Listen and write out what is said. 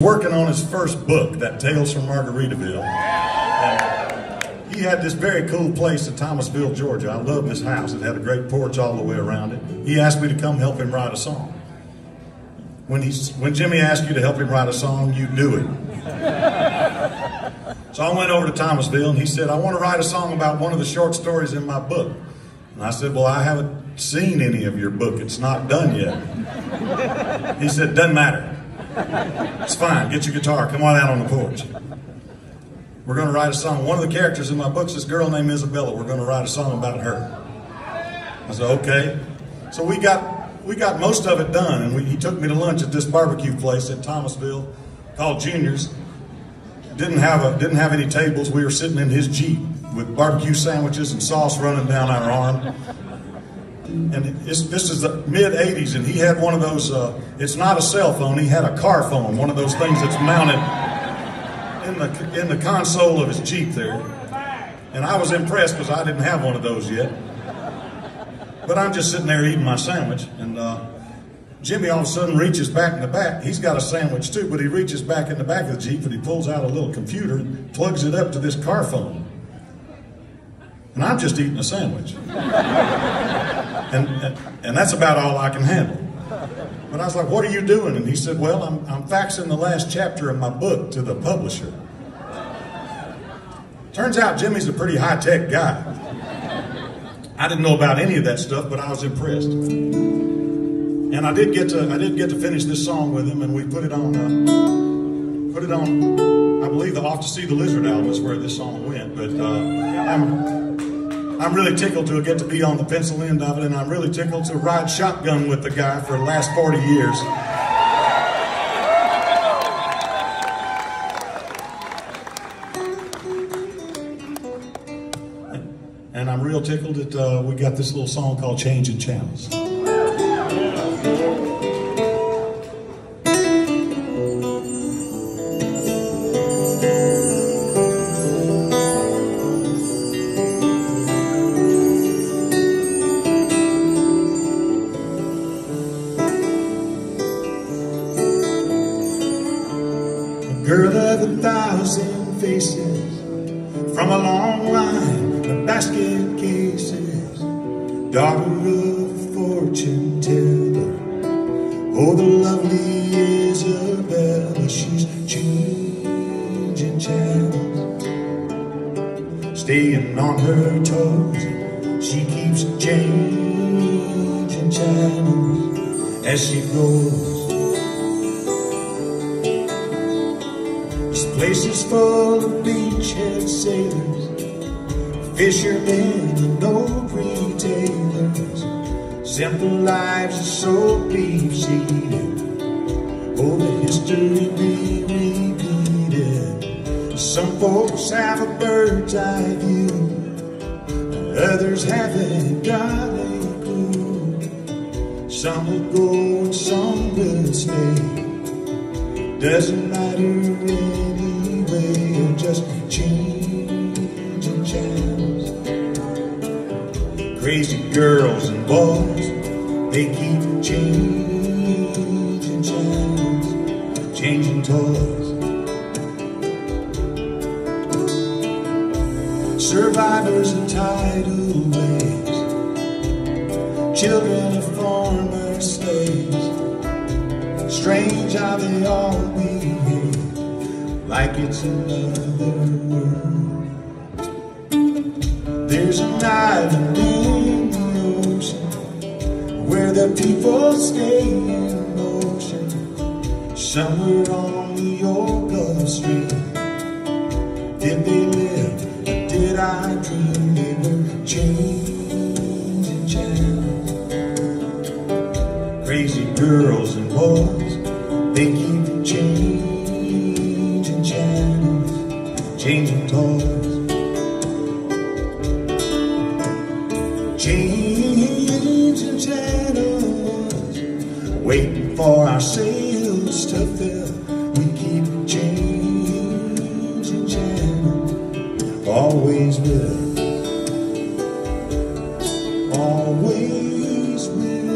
working on his first book, that Tales from Margaritaville. And he had this very cool place in Thomasville, Georgia. I love this house. It had a great porch all the way around it. He asked me to come help him write a song. When, he, when Jimmy asked you to help him write a song, you knew it. So I went over to Thomasville and he said, I want to write a song about one of the short stories in my book. And I said, Well, I haven't seen any of your book. It's not done yet. He said, Doesn't matter. It's fine. Get your guitar. Come on out on the porch. We're going to write a song. One of the characters in my book is this girl named Isabella. We're going to write a song about her. I said, okay. So we got we got most of it done, and we, he took me to lunch at this barbecue place at Thomasville called Junior's. Didn't have a didn't have any tables. We were sitting in his jeep with barbecue sandwiches and sauce running down our arm and this is the mid 80s, and he had one of those. Uh, it's not a cell phone. He had a car phone, one of those things that's mounted in the in the console of his Jeep there. And I was impressed because I didn't have one of those yet. But I'm just sitting there eating my sandwich, and uh, Jimmy all of a sudden reaches back in the back. He's got a sandwich too, but he reaches back in the back of the Jeep and he pulls out a little computer and plugs it up to this car phone. And I'm just eating a sandwich and, and, that's about all I can handle. But I was like, what are you doing? And he said, well, I'm, I'm faxing the last chapter of my book to the publisher. Turns out Jimmy's a pretty high-tech guy. I didn't know about any of that stuff, but I was impressed. And I did get to I did get to finish this song with him, and we put it on uh, put it on. I believe the "Off to See the Lizard" album is where this song went. But uh, I'm I'm really tickled to get to be on the pencil end of it, and I'm really tickled to ride shotgun with the guy for the last 40 years. And I'm real tickled that uh, we got this little song called Changing Channels. Of a thousand faces from a long line of basket cases, daughter of fortune teller. Oh, the lovely Isabella, she's changing channels, staying on her toes. She keeps changing channels as she goes. Places full of beachhead sailors, fishermen and old retailers. Simple lives are so deep-seated, oh, the history be repeated. Some folks have a bird's eye view, others haven't got a clue. Some will go and some will stay. Doesn't matter way just changing channels. Crazy girls and boys, they keep changing channels, changing toys. Survivors of tidal waves, children of former slaves. Strange how they all behave like it's another world. There's an island in the ocean where the people stay in motion. Somewhere on the old Gulf Stream. Did they live? Did I dream they were channels? Crazy girls and boys, they keep changing channels, changing tones, changing channels, waiting for our sails to fill. We keep changing channels, always will, always will.